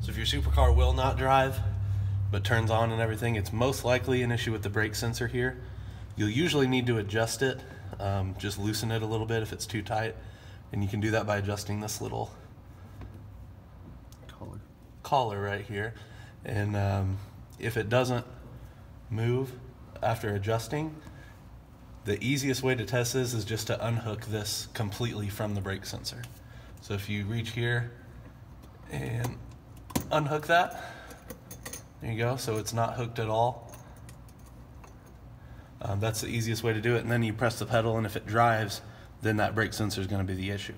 So if your supercar will not drive, but turns on and everything, it's most likely an issue with the brake sensor here. You'll usually need to adjust it, um, just loosen it a little bit if it's too tight. And you can do that by adjusting this little Collar. collar right here. And um, if it doesn't move after adjusting, the easiest way to test this is just to unhook this completely from the brake sensor. So if you reach here and unhook that, there you go. So it's not hooked at all. Um, that's the easiest way to do it. And then you press the pedal, and if it drives, then that brake sensor is going to be the issue.